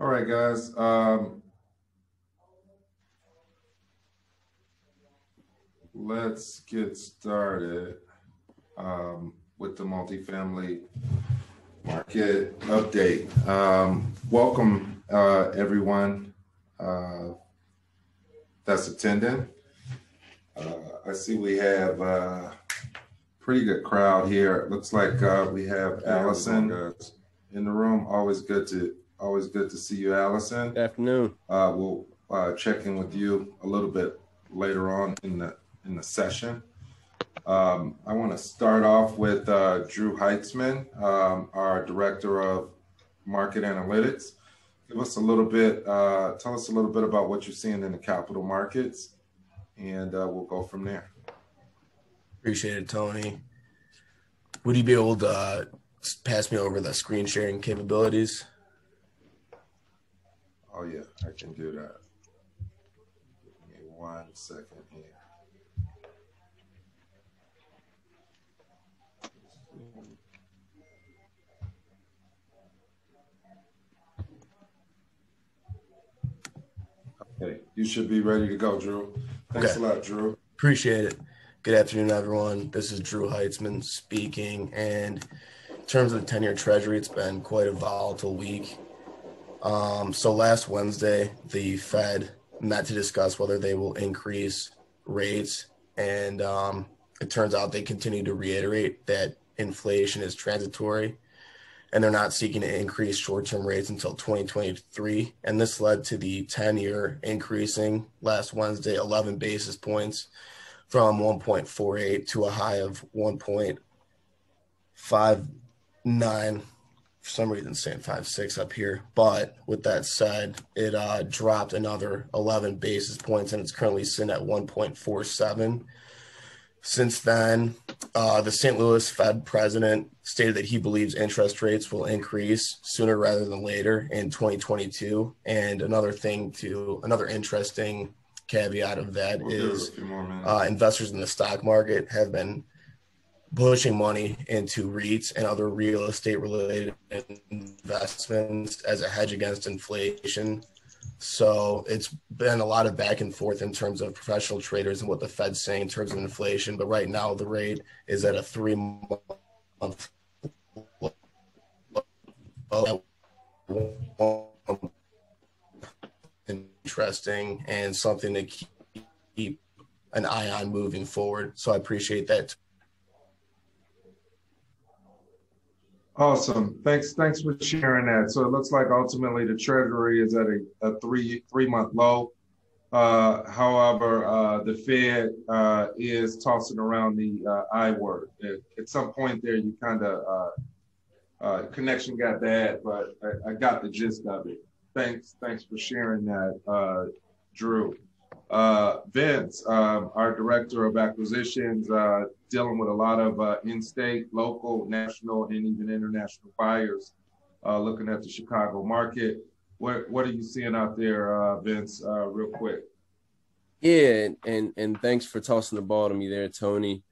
All right, guys. Um, let's get started um, with the multifamily market update. Um, welcome, uh, everyone uh, that's attending. Uh, I see we have a pretty good crowd here. It looks like uh, we have Allison in the room. Always good to always good to see you, Allison. Good afternoon. Uh, we'll uh, check in with you a little bit later on in the in the session. Um, I want to start off with uh, Drew Heitzman, um, our director of market analytics. Give us a little bit, uh, tell us a little bit about what you're seeing in the capital markets, and uh, we'll go from there. Appreciate it, Tony. Would you be able to uh, pass me over the screen sharing capabilities? Oh yeah, I can do that. Give me one second here. Okay, you should be ready to go, Drew. Thanks okay. a lot, Drew. Appreciate it. Good afternoon, everyone. This is Drew Heitzman speaking. And in terms of the 10 year treasury, it's been quite a volatile week. Um, so last Wednesday, the Fed met to discuss whether they will increase rates. And um, it turns out they continue to reiterate that inflation is transitory and they're not seeking to increase short-term rates until 2023 and this led to the 10-year increasing last wednesday 11 basis points from 1.48 to a high of 1.59 for some reason saying five six up here but with that said it uh, dropped another 11 basis points and it's currently sitting at 1.47 since then, uh, the St. Louis Fed president stated that he believes interest rates will increase sooner rather than later in 2022. And another thing to another interesting caveat of that we'll is uh, investors in the stock market have been pushing money into REITs and other real estate related investments as a hedge against inflation. So it's been a lot of back and forth in terms of professional traders and what the Fed's saying in terms of inflation. But right now, the rate is at a three month interesting and something to keep an eye on moving forward. So I appreciate that. Awesome. Thanks. Thanks for sharing that. So it looks like ultimately the Treasury is at a, a three three month low. Uh, however, uh, the Fed uh, is tossing around the uh, I word. At, at, some point there, you kind of uh, uh, connection got bad, but I, I, got the gist of it. Thanks. Thanks for sharing that, Drew. Uh, Vince, um, our director of acquisitions, uh, dealing with a lot of uh, in-state, local, national, and even international buyers uh, looking at the Chicago market. What what are you seeing out there, uh, Vince? Uh, real quick. Yeah, and and thanks for tossing the ball to me there, Tony.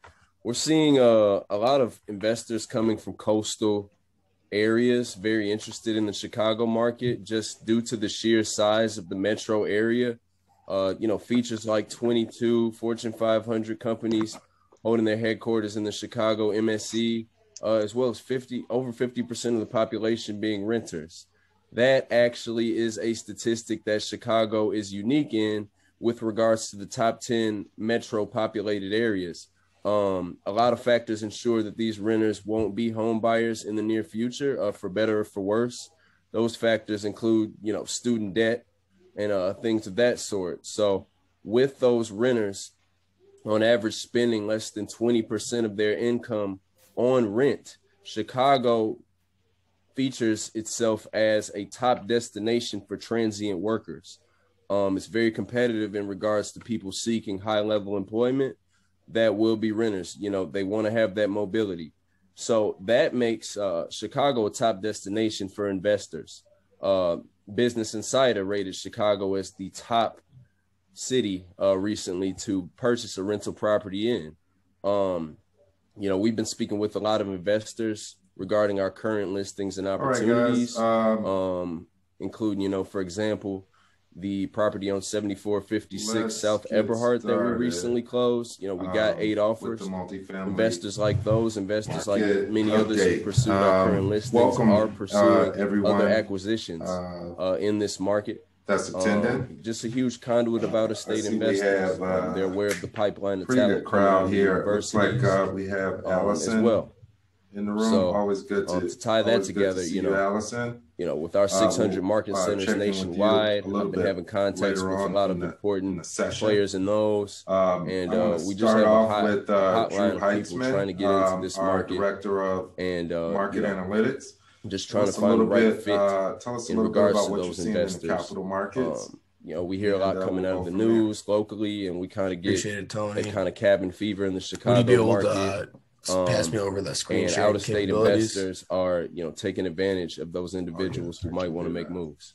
We're seeing a lot of investors coming from coastal areas, very interested in the Chicago market, just due to the sheer size of the metro area uh, you know, features like 22 Fortune 500 companies holding their headquarters in the Chicago MSC, uh, as well as 50 over 50% of the population being renters. That actually is a statistic that Chicago is unique in with regards to the top 10 metro populated areas. Um, a lot of factors ensure that these renters won't be home buyers in the near future, uh, for better or for worse. Those factors include, you know, student debt, and uh, things of that sort. So with those renters, on average, spending less than 20% of their income on rent, Chicago features itself as a top destination for transient workers. Um, it's very competitive in regards to people seeking high level employment that will be renters. You know, they want to have that mobility. So that makes uh, Chicago a top destination for investors. Uh, Business Insider rated Chicago as the top city uh, recently to purchase a rental property in. Um, you know, we've been speaking with a lot of investors regarding our current listings and opportunities. um, um, including, you know, for example, the property on 7456 Let's South Eberhart that we recently closed. You know, we got um, eight offers. Investors like those, investors like many update. others who pursue um, our current listings welcome, are uh, pursuing uh, everyone, other acquisitions uh, uh, in this market. That's attending. Um, just a huge conduit of out of state investors. Have, um, they're aware of the pipeline of talent crowd here. Looks like uh, we have Allison as well in the room. So, Always good to, to tie that together. To you know, you, Allison you know, with our 600 uh, market uh, centers nationwide, I've been having contacts with a lot of the, important players in those, um, and uh, we just have a hot, with, uh, hotline of people trying to get into um, this market. director of and uh, market you know, analytics. Just trying to find the right bit, fit uh, tell us a in regards to those investors. In the capital markets. Um, you know, we hear and, a lot coming out of the news locally, and we kind of get it, that kind of cabin fever in the Chicago market um, pass me over the screen. And out of state investors are, you know, taking advantage of those individuals who might want to make moves.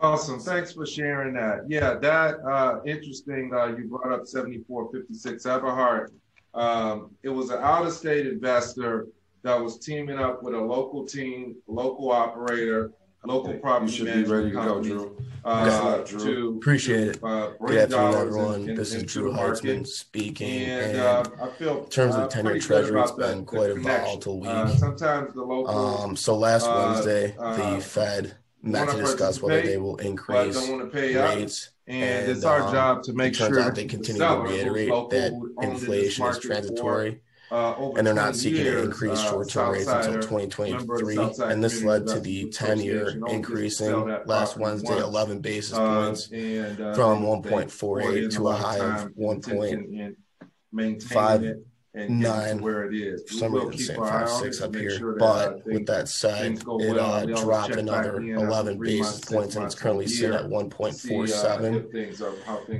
Awesome. Thanks for sharing that. Yeah, that uh, interesting. Uh, you brought up 7456 Eberhart. Um, it was an out of state investor that was teaming up with a local team, local operator, local property you should be ready to go, Drew. Uh, Drew. To, Appreciate it. Uh, Good afternoon, everyone. In, this is Drew Heitzman speaking. And, and uh, I feel in terms of uh, 10 year treasury, it's been the, quite the a volatile uh, week. sometimes the local. Um, so last uh, Wednesday, the Fed met to discuss whether they will increase rates. And, and it's our um, job to make sure. Turns out they continue to reiterate that inflation is transitory uh, and they're not seeking years, to increase uh, short-term rates until 2023. And this led to the 10-year increasing last Wednesday 11 basis uh, points and, uh, from 1.48 to a high of 1.5 nine where it is. For some reason, saying five six up here. Sure but uh, with that said, it uh, dropped another eleven basis points, and it's currently sitting at one point four seven.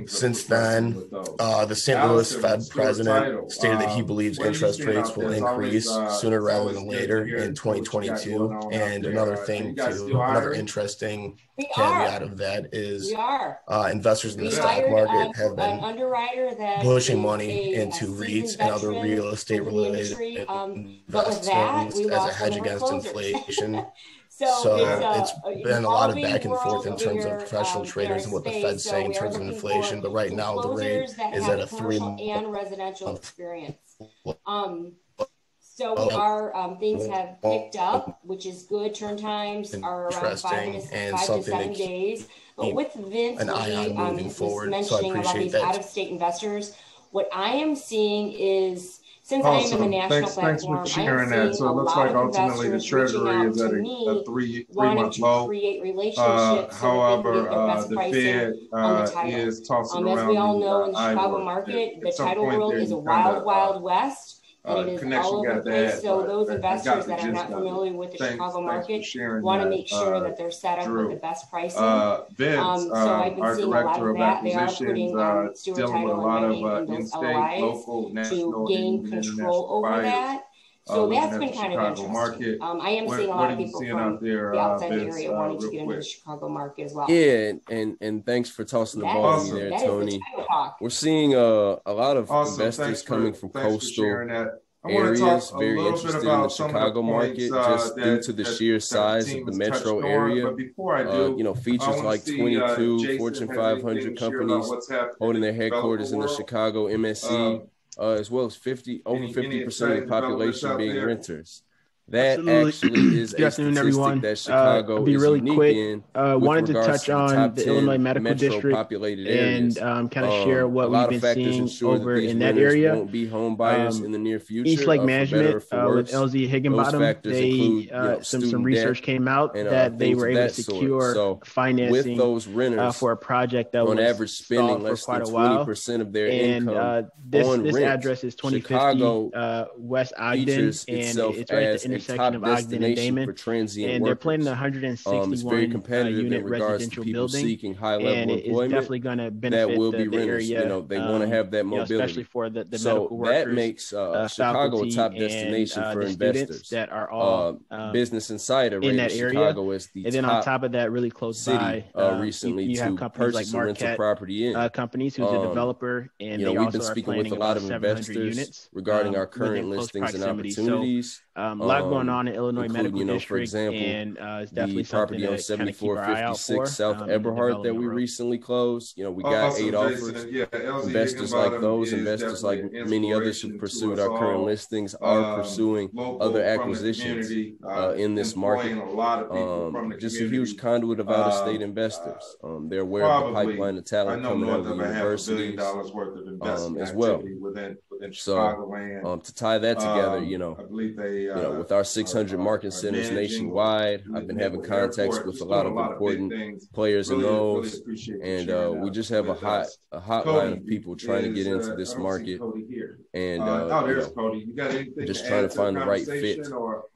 Since then, uh, the St. Louis Fed president stated that he um, believes interest rates will increase uh, sooner rather than later in 2022. And another thing, too, another interesting we caveat of that is uh, investors in the stock market have been pushing money into a REITs and other real estate related um, investments as a hedge against inflation. So, so, it's, uh, it's been a lot of back and forth in terms of professional um, traders and what the Fed's so saying in terms of inflation. But right now, the rate is at a three and residential experience. Um, so oh, our um, things have picked up, which is good. Turn times are around five to, five to seven days. But with Vince, an eye on moving forward. mentioning so about these out-of-state investors, what I am seeing is since awesome. I am in the national thanks, platform, thanks for sharing that. So it looks like ultimately the treasury is at a, a three three month low. Create relationships. Uh, however, uh, the Fed uh, the is tossing um, around. As we all know, in the Chicago market, the title world is a wild, wild west uh, it is all over the place. So those investors that are not familiar with the thanks, Chicago market want to make sure uh, that they're set up Drew. with the best pricing. Uh, Vince, um, so I've been seeing a lot of that. They are putting um, Stewart Title and uh, those LOIs local, to gain control over that. So uh, that's been kind of interesting. Market. Um, I am what, seeing a lot of people from there, the outside uh, area wanting to get into the Chicago market as well. Yeah, and and thanks for tossing the that ball is, there, Tony. We're seeing uh, a lot of awesome. investors thanks coming for, from coastal areas very interested in the Chicago market uh, just that, due to the sheer size of the metro area. Uh, you know, features like see, 22 uh, Fortune 500 companies holding their headquarters in the Chicago MSC, uh, as well as 50 over 50 percent of the population being renters. That Absolutely. actually is Good a statistic everyone. that uh, Chicago uh, be really quick. In uh, wanted to touch to on the Illinois Medical District and um, kind of um, share what we've been seeing over that in that area. Won't be home buyers um, in the near future. East Lake uh, Management uh, with LZ Higginbottom, they include, you uh, know, some some research came out and, that they were able to secure so financing with those renters for a project that on was average spending less than twenty percent of their income. This this address is twenty fifty West Ogden, and it's right at the intersection of Ogden and Damen. For transient and they're planning 161 um, it's very uh, competitive uh, unit residential building, seeking high level and employment. It's definitely going to benefit that will be the, the area. You know, they um, want to have that mobility, you know, especially for the, the so medical workers. that makes uh, uh, Chicago a top destination and, uh, for investors that are all uh, um, Business Insider in that area. Chicago is the and then on top of that, really close by, recently you, have companies like Marquette property in companies who's a um, developer, and you know we've been speaking with a lot of investors regarding our current listings and opportunities. Um, a lot um, going on in Illinois Medical you know, District, for example, and uh, it's definitely the property on seventy four fifty six South um, Eberhart that we road. recently closed. You know, we got eight offers. Yeah, investors like those, investors like many others who pursued our current listings are um, pursuing other acquisitions uh, uh, in this market. Um, just a huge conduit of out of state um, investors. Um, they're aware of the pipeline of talent coming out of the universities um, as well. Within, within so um, to tie that together, you know, I believe they you know, with our 600 market centers nationwide, I've been having contacts with a lot of important players in those, and uh, we just have a hot a hotline of people trying to get into this market, and uh, you know, just trying to find the right fit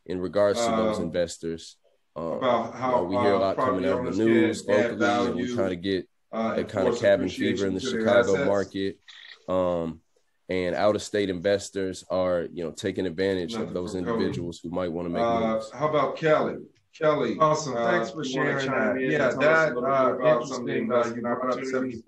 in regards to those um, investors. Um, about how you know, we hear a lot coming out of the news locally, and we're trying to get uh, that kind of cabin fever in the Chicago market. Um, and out of state investors are you know taking advantage Nothing of those individuals Cody. who might want to make uh, moves. How about Kelly? Kelly, awesome. Uh, Thanks for sharing that. Yeah, that uh, interesting. Uh, you brought up seventy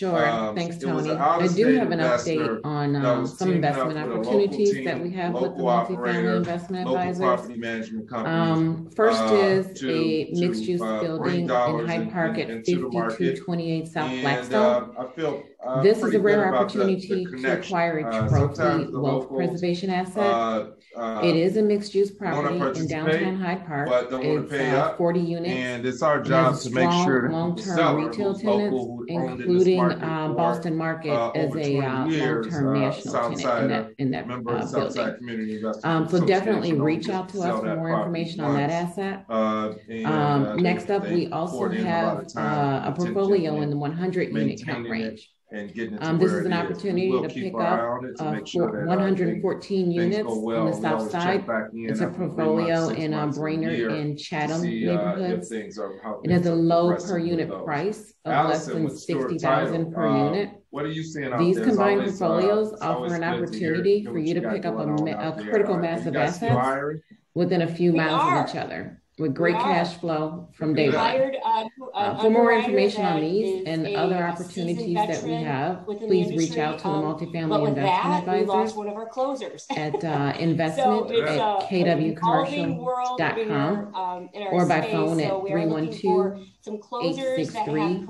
four fifty six Eberhart. Sure. Um, Thanks, Tony. I do have an update on um, some investment opportunities team, that we have with the multifamily investment advisors. Um, first uh, is to, a mixed-use uh, building in Hyde Park at 5228 South and, Blackstone. Uh, I feel uh, this is a rare opportunity the, the to acquire a uh, trophy wealth preservation asset. Uh, uh, it is a mixed use property in downtown Hyde Park. But don't it's pay uh, 40 units. And it's our job to make sure long term retail tenants, including um, Boston Market uh, as a uh, long term national tenant in that, in that building. Um, so, definitely reach out to us for more information on that asset. And, um, next up, we also have a portfolio in the 100 unit count range and getting it um, this is an opportunity to pick up uh, sure 114 uh, units well. on the south side. It's a portfolio in uh, Brainerd and Chatham see, uh, neighborhoods. it has a low per unit price of Allison less than 60,000 per uh, unit. What are you seeing These combined always, uh, portfolios offer an opportunity for you to pick up a, a critical mass of assets within a few miles of each other with great cash flow from day one. Uh, uh, for more information on these and other opportunities that we have, please reach out to the um, multifamily investment advisors one of our closers. at uh, investment so at uh, kwcommercial.com um, or by space, phone so at 312 863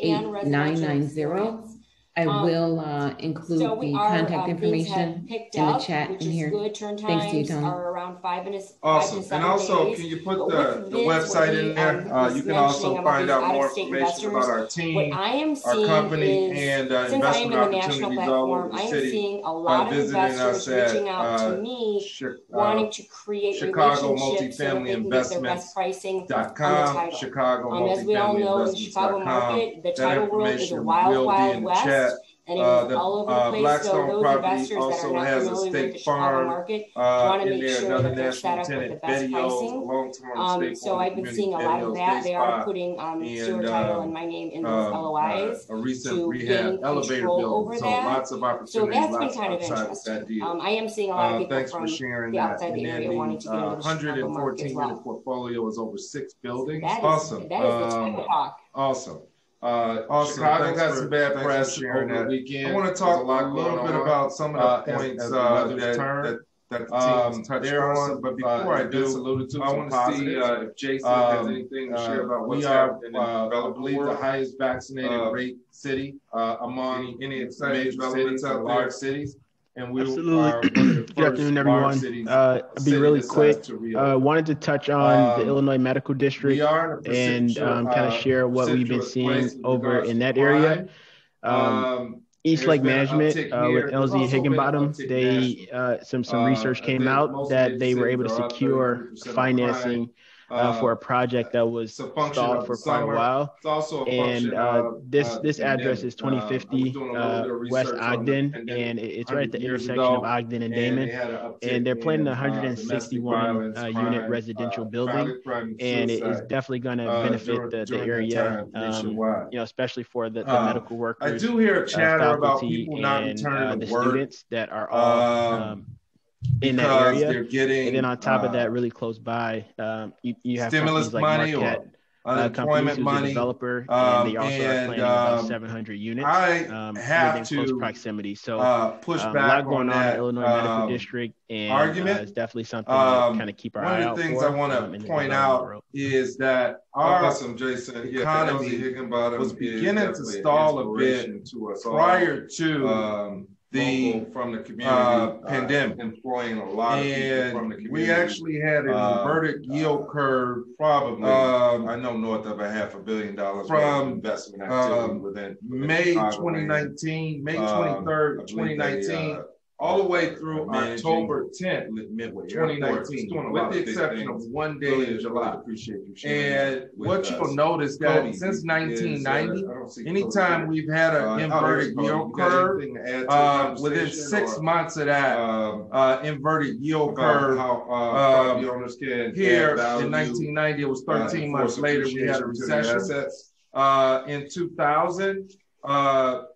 8990. I um, will uh, include so the are, contact um, information in the chat in here. Thanks to you, Tony. Are around five and a, awesome. Five and also, days. can you put the, the website in there? Uh, you can also find out more information about our team, what I am our company, is, and uh, investment opportunities all over the city. I am seeing a lot of investors reaching out to uh, me, wanting to create Chicago multifamily investments pricing dot com. Chicago um, as we all know, in the Chicago market, the title world is a wild, wild west and it uh, the, all over the uh, place. Blackstone so those investors that are not has familiar with the Chicago market uh, want to make sure that they're set up with the best pricing. Um, so I've been seeing a lot of that. They are putting um, and, Title and my name in those LOIs a recent to rehab elevator building. over so that. Lots of opportunities. So that's been kind of interesting. Um, I am seeing a lot of people thanks from for sharing the outside the area wanting to get into the Chicago market as well. 114 unit portfolio is over six buildings. Awesome. That is the um, talk. Awesome. Uh, awesome. Chicago got some bad press over the weekend. I want to talk a, a little bit about some of the uh, points as, as uh, that, that, that the um, touched on. But before uh, I do, alluded to I want to see uh, if Jason um, has anything to share about what's we are, happening in uh, I believe the highest vaccinated uh, rate city among any, any major cities, large cities. And we Absolutely. Good afternoon, everyone. Uh, I'll be really quick. Uh, wanted to touch on um, the Illinois Medical District and um, kind of uh, share what we've been seeing over in that area. Um, um East Lake Management uh, with LZ Higginbottom, they uh, some some research uh, came out that they were able to secure financing uh, uh, for a project that was stalled for quite a while. It's also and uh, this uh, this address is 2050 uh, West Ogden, and it's right at the intersection of Ogden and Damen. And they're planning a 161 unit residential building, and it is definitely going to benefit the, the area, um, you know, especially for the, the medical workers. I do hear chatter about people not returning the students that are all. Um, um in that area. They're getting, and then on top uh, of that, uh, really close by, um, you, you have stimulus like money Marquette, unemployment money. developer, um, and they also and, are planning about um, 700 units. I um, have to close proximity. So uh, push um, back a lot going on, on in Illinois Medical District, and argument. Uh, it's definitely something to kind of keep our eye out. One of the things I want to point out is that our awesome, Jason. economy yeah, was beginning to stall a bit prior to um, the from the community uh, pandemic, uh, employing a lot of and people from the community. We actually had an uh, inverted yield curve, probably. Um, I know north of a half a billion dollars from investment activity um, within, within May 2019, May 23rd, um, 2019 all the way through October 10th, 2019, with the exception of one day really in July. Appreciate you and what you'll notice that since 1990, is, uh, anytime we've had an uh, inverted yield curve, uh, within six or, months of that um, uh, inverted yield curve, how uh, um, here in 1990, it was uh, 13 months later we had a recession. Uh, in 2000,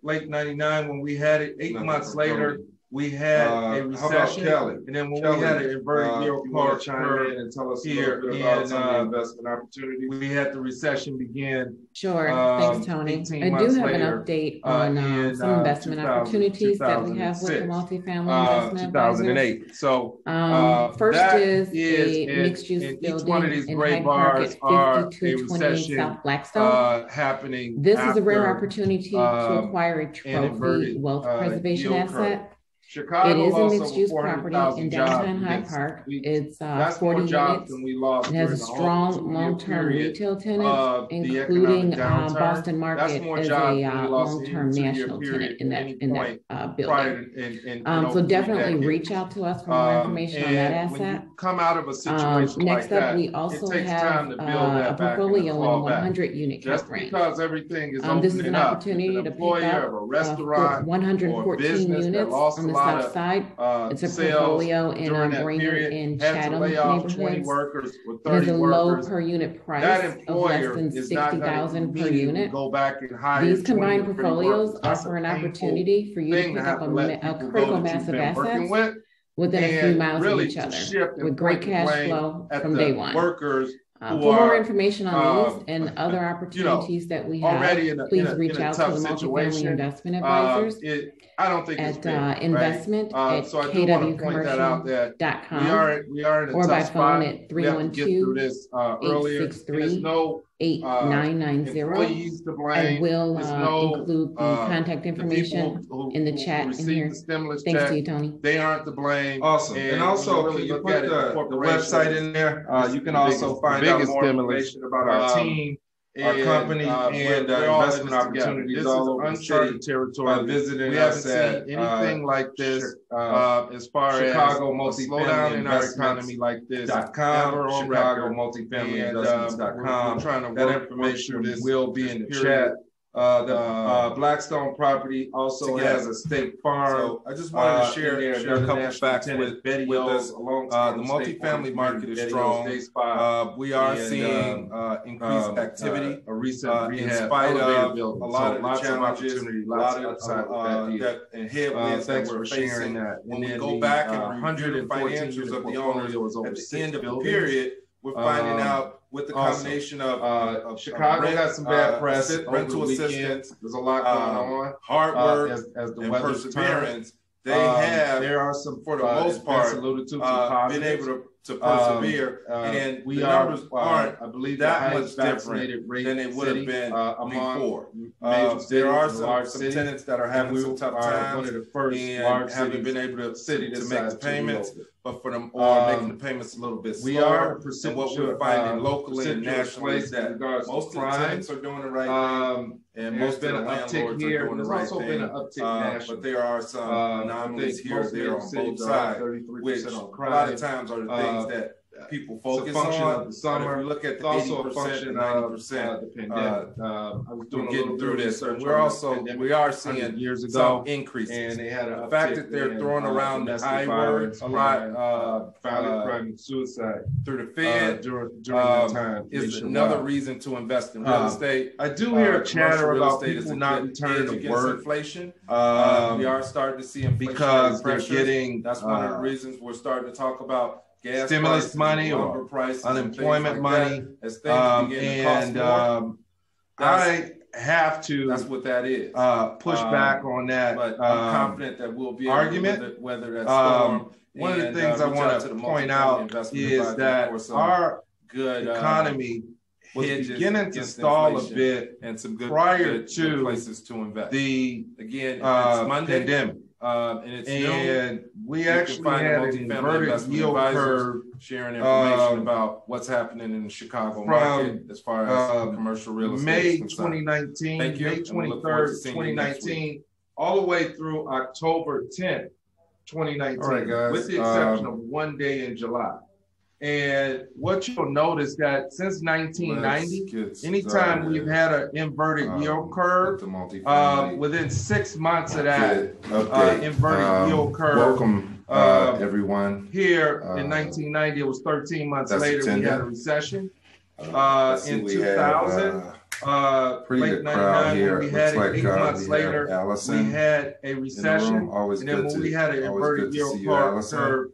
late 99, when we had it, eight months later we had uh, a recession, and then when Kelly, we had an inverted uh, yield curve chime in and tell us here about some uh, investment opportunities. We had the recession begin. Sure, um, thanks, Tony. I do have later, an update uh, on uh, in, some investment opportunities that we have with the multifamily uh, investment 2008. Advisors. So um, first is, is a mixed-use building one of these in Hyde Park at 5220 South Blackstone. happening. This is a rare opportunity to um, acquire a trophy wealth preservation asset. Chicago it is a mixed use property in downtown Hyde Park. It's uh, 40 units. It has a strong long term retail tenant, including uh, Boston Market as a uh, long term national tenant in that in that uh, building. In, in, um, so definitely reach out to us for more um, information on that asset. Come out of a um, situation um, next like up, we also have uh, a portfolio in 100 unit cap range. Because everything is um, this is an opportunity to pick up uh, 114 units on the side. Uh, it's a portfolio in um, Brainerd in Chatham neighborhoods. There's a low per unit price of less than sixty thousand per unit. Go back and hire. These combined portfolios offer an opportunity for you to pick up a, a critical mass of assets within a few miles of each other with great cash flow from day one. Workers uh, for more information on these um, and other opportunities you know, that we have, a, please a, reach out to the multifamily investment um, advisors. it, I don't think at big, uh, investment right? uh, at so kwcommercial.com we are, we are or by phone at 312 863 no 8990 and we'll uh, no, include the uh, contact information who, in the chat in here. The Thanks check, to you, Tony. They aren't to blame. Awesome. And, and also, really you put the, the, website in there? Uh, you can also find out more information about our um, team our and, company uh, and uh, investment opportunities this all over uncharted territory. By visiting we haven't seen uh, anything uh, like this uh, as far as Chicago as slowdown in our economy like this. Dot com or Chicago multifamily investments.com. Trying to that information will be in the chat. Uh, the uh, uh, Blackstone property also has a state farm. So I just wanted to uh, share, share a couple of facts with, Betty with us. Uh, the multifamily market is strong. Uh, we are and, seeing increased activity. a recent in spite of a lot of lots challenges, of a lot of that, and headwinds that we're facing. That. When we go back and review the financials of the owners at the end of the period, we're finding um, out with the combination of, uh, of Chicago rent, got some bad uh, press, rental assistance. There's a lot going um, on. Hard uh, work as, as the and perseverance. They um, have. There are some, for the uh, most part, alluded to, uh, been able to to persevere. Um, uh, and we the are, numbers uh, aren't, I believe, that much different than it would have been uh, before. Uh, there are some, some tenants that are having some tough times one of the first and haven't been able to, city to make the payments, but for them or um, making the payments a little bit slower. We are what we're finding uh, locally and nationally is that most of the tenants are doing the right um, thing. And most of the landlords here. are doing the right thing. Been an uptick uh, but there are some uh, anomalies here there on both sides, which a lot of times are the things things uh, that people focus on. Of the summer. If you look at the also a function of uh, the pandemic. Uh, uh, I was doing getting through this. We're also we are seeing years ago increases, and they had a fact that they're throwing uh, around the high words a lot. Uh, violent crime and suicide through the Fed during during that um, time is another reason to invest in real estate. I do hear a chatter about people not returning to work. Inflation. Um, we are starting to see inflation because they're getting. That's one of the reasons we're starting to talk about stimulus money or unemployment like money. Um, and um, I have to. That's what that is. Uh, push um, back on that. But I'm um, confident that we'll be argument. whether that's storm. one of the things uh, I want to point out is that our good uh, economy was beginning to stall a bit and some good prior good, to places to invest. The again, uh, pandemic. Um, and it's and we actually had an inverted yield curve sharing information um, about what's happening in the Chicago market as far as um, commercial real estate. May 2019, May 23rd, 2019, all the way through October 10th, 2019, right, with the exception um, of one day in July. And what you'll notice that since 1990, anytime we've had an inverted um, yield curve, uh, within six months of that uh, inverted um, yield curve, welcome uh, um, everyone. Here in 1990, uh, it was 13 months later we had a recession. Uh, in 2000, uh, pretty late good crowd here. We had it eight months later. Allison we had a recession, and then when we had an inverted yield curve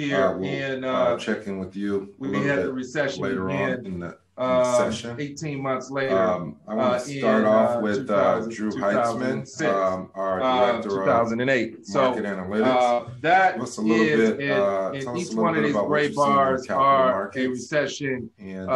here uh, we'll, in uh, uh, check in with you. We had the recession later began, on in the, uh, session. 18 months later. Um, I want to start in, off with Drew Heitzman, um, our director 2008. of so, market analytics. that What's a little is, bit, in each one of these gray bars are a recession and,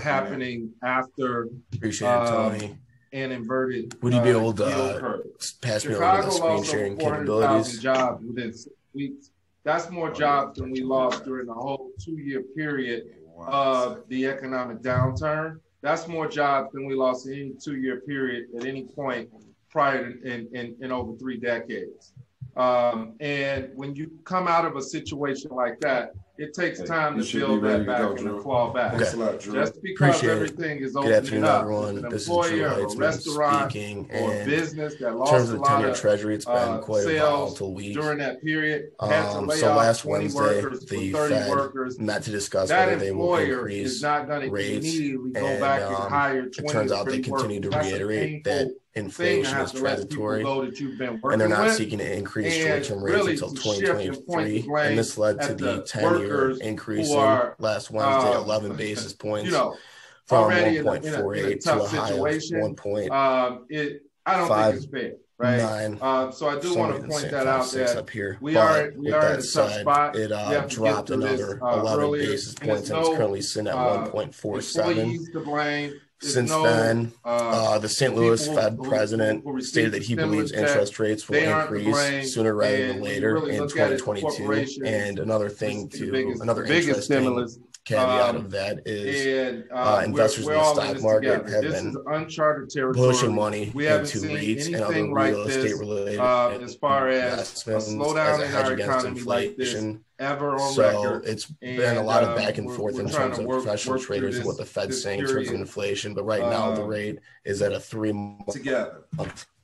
happening after. Appreciate it, Tony and inverted. Would you be able to uh, pass me over the screen sharing capabilities? Jobs within weeks that's more jobs than we lost during the whole two-year period of the economic downturn. That's more jobs than we lost in any two-year period at any point prior to, in, in, in over three decades. Um, and when you come out of a situation like that, it takes time to build that back go, and to claw back. Okay. Lot, Just because Appreciate everything is opening up, everyone. an this employer, a restaurant, speaking, or a business that lost in terms of the 10-year treasury, it's been uh, quite a volatile week during that period. Um, so last Wednesday, the Fed workers. met to discuss whether they will increase rates, and um, it turns out they continue to reiterate that inflation is transitory, and they're not with. seeking to increase short-term rates until 2023. And this led to the 10-year increase are, last Wednesday, um, 11 basis points you know, from 1.48 to a high situation. of 1.5. Um, it, I don't Five, think it's fair. Right. Nine, um, so I do want to point that out that up here. we are we are in a tough spot. It uh, dropped another this, uh, 11 earlier. basis points and, and it's currently sitting at uh, 1.47. Since no, then, uh, uh, the St. Louis Fed president who, stated that he believes interest rates will increase sooner rather than later really in 2022. And another thing to, another biggest interesting stimulus caveat um, of that is and, uh, uh, investors we're, we're in the stock market together. have this been uncharted territory. pushing money we into REITs and other like real estate related uh, as far as a slowdown in our economy inflation. like this ever on so record. it's and, been a lot of back and forth in terms of work, professional work traders and what the Fed's saying in terms of inflation. But right now, the um, rate is at a three month together.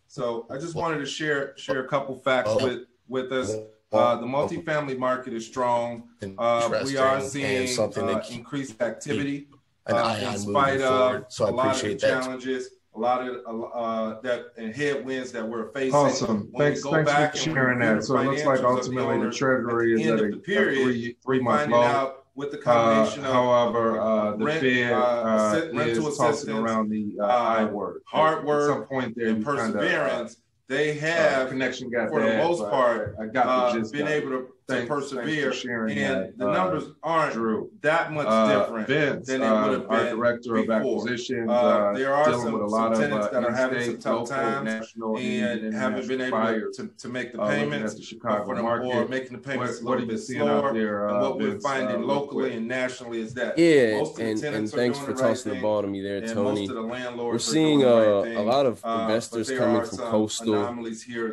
So I just wanted to share share a couple facts uh, with with us. Uh, the multifamily market is strong. Uh, we are seeing something uh, increased activity uh, in spite of so a lot of challenges a lot of uh, that and headwinds that we're facing. Awesome. When thanks, thanks for sharing that. So it looks like ultimately the, the Treasury is at a, the period, a three, three month low. With the combination uh, of, however, uh, the rent, Fed uh, uh is tossing around the uh, I word. Hard work, at some point there, and perseverance. They have, connection got for bad, the most part, I got uh, been able to to persevere. sharing and that, the uh, numbers aren't Drew. that much uh, different Vince, than it would have uh, been. Our director before. of acquisitions, uh, uh, there are some, with a lot some of tenants that are having some tough local, times national, and, and haven't been able to, to make the payments the Chicago them, market. or making the payments what, a little bit slower. There, and what we're finding locally and nationally is that yeah, and, and thanks for tossing the ball to me there, Tony. We're seeing a lot of investors coming from coastal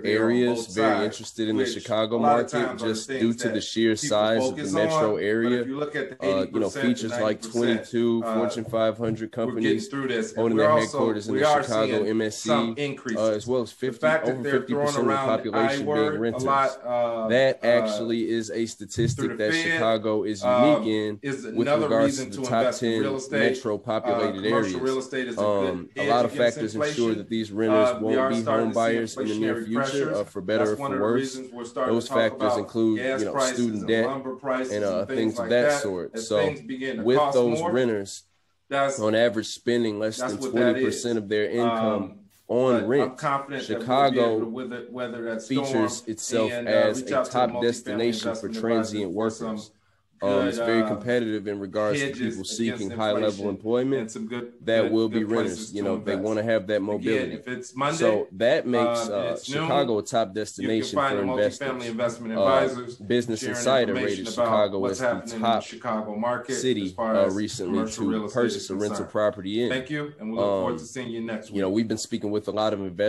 areas, very interested in the Chicago market, just due to the sheer size of the metro on, area. You, uh, you know, features like 22 uh, Fortune 500 companies holding their headquarters in the Chicago MSC, uh, as well as 50 over 50 percent of the population being renters. Lot, uh, that uh, actually is a statistic that Fed, Chicago is unique in with regards to the top 10 metro populated areas. Um, a lot of factors ensure that these renters won't be home buyers in the near future, for better or for worse. Those factors include you know student debt and, uh, things, things, of that, that sort. So with those more, renters, on average spending less than twenty percent of their income. Um, on rent, Chicago we'll features itself and, uh, as a top destination for transient workers. Um, it's very uh, competitive in regards to people seeking high level employment good, that good, will be renters. You know, they want to have that mobility. Again, if it's Monday, so that makes uh, Chicago noon, a top destination for investors. Investment uh, advisors, uh, Business Insider rated Chicago as the top Chicago market city uh, recently to purchase a rental property in. Thank you, and we look um, forward to seeing you next week. You know, we've been speaking with a lot of investors.